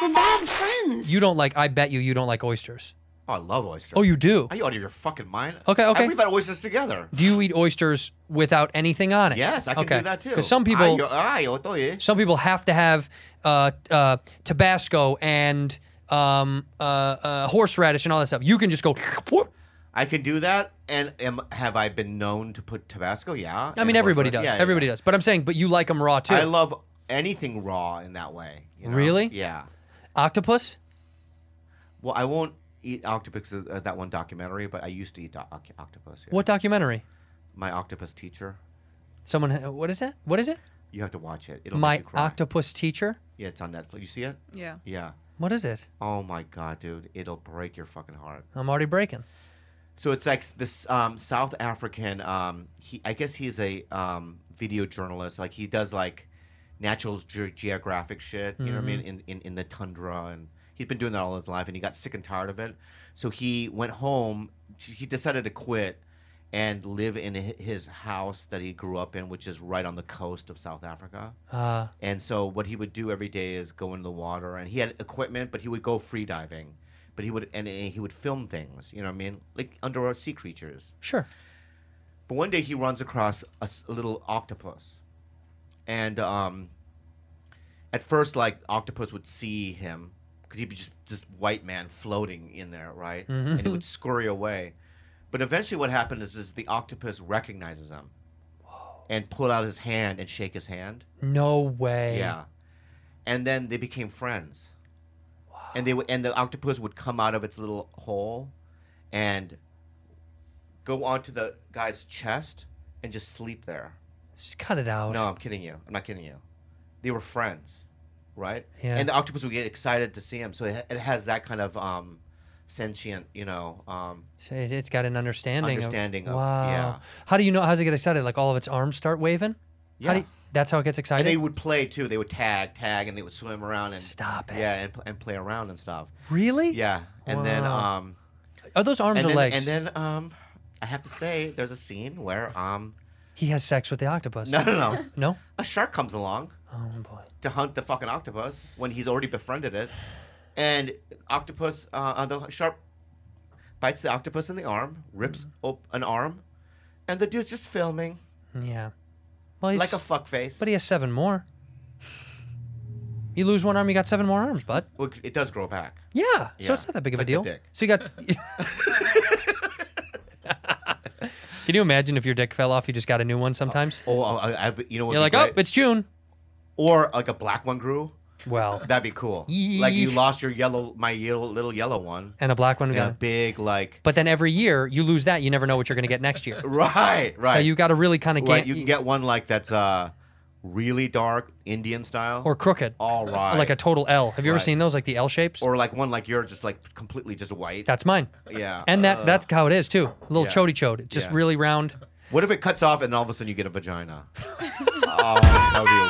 We're bad friends. You don't like. I bet you you don't like oysters. Oh, I love oysters. Oh, you do. Are you out of your fucking mind? Okay, okay. We've had oysters together. Do you eat oysters without anything on it? Yes, I can okay. do that too. Because some people, Ay, ay, otoye. some people have to have uh, uh, Tabasco and um, uh, uh, horseradish and all that stuff. You can just go. I can do that. And am, have I been known to put Tabasco? Yeah. I mean, everybody does. Yeah, yeah, everybody yeah. does. But I'm saying, but you like them raw too. I love anything raw in that way. you know? Really? Yeah. Octopus. Well, I won't eat octopus uh, that one documentary, but I used to eat doc- oc- octopus. yeah. What documentary? My octopus teacher. Someone. What is that? What is it? You have to watch it. It'll My make you cry. octopus teacher. Yeah, it's on Netflix. You see it? Yeah. Yeah. What is it? Oh my god, dude! It'll break your fucking heart. I'm already breaking. So it's like this um, South African. Um, he, I guess he's a um, video journalist. Like he does like Natural Ge- Geographic shit. You know what I mean? In, in in the tundra, and he's been doing that all his life, and he got sick and tired of it. So he went home. He decided to quit and live in his house that he grew up in, which is right on the coast of South Africa. Uh, And so what he would do every day is go into the water, and he had equipment, but he would go free diving. But he would and, and he would film things, you know what I mean, like underwater sea creatures. sure. But one day he runs across a little octopus, and um, at first, like octopus would see him because he'd be just this white man floating in there, right? Mm-hmm. And it would scurry away. But eventually, what happened is, is the octopus recognizes him, and pull out his hand and shake his hand. No way. Yeah. And then they became friends. And they would and the octopus would come out of its little hole and go onto the guy's chest and just sleep there. Just cut it out. No, I'm kidding you. I'm not kidding you. They were friends, right? Yeah. And the octopus would get excited to see him, so it, it has that kind of um, sentient, you know. Um, So it- It's got an understanding. Understanding of, of- wow. yeah. How do you know? How does it get excited? Like all of its arms start waving? How Yeah. do you- that's how it gets excited. and they would play too. They would tag, tag, and they would swim around and Stop it. Yeah, and, and play around and stuff. really? Yeah, and then um, Are those arms and or then, legs? And then um, I have to say, there's a scene where um, he has sex with the octopus. no, no, no, No? a shark comes along Oh boy. to hunt the fucking octopus when he's already befriended it, and octopus, uh, uh, the shark bites the octopus in the arm, rips Mm. op- an arm, and the dude's just filming Yeah. Well, he's like a fuck face. but he has seven more. You lose one arm, you got seven more arms, bud. Well, it does grow back. Yeah. So it's not that big of It's a like the deal. dick. So you got. Can you imagine if your dick fell off, you just got a new one sometimes? Oh, I, I, you know what? You're like, be oh, it's June. Or like a black one grew. Well, That'd be cool. Like you lost your yellow, my yellow, little yellow one, and a black one. and a big like. But then every year you lose that, you never know what you're going to get next year. Right, right. So you got to really kind of right. get You can get one like that's uh, really dark Indian style, or crooked, All right, like a total L. Have you ever seen those, like the L shapes? or like one like you're just like completely just white. That's mine. yeah, And that Uh, that's how it is too. A little yeah. chody chode. Just Yeah. really round. What if it cuts off and all of a sudden you get a vagina? oh, that would be